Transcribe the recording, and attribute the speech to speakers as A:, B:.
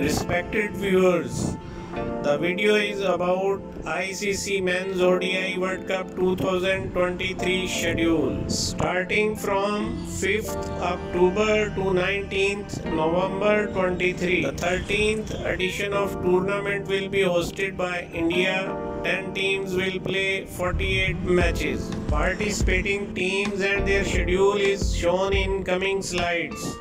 A: Respected viewers, the video is about ICC Men's ODI World Cup 2023 schedule. Starting from 5th October to 19th November 23. The 13th edition of tournament will be hosted by India 10 teams will play 48 matches. Participating teams and their schedule is shown in coming slides.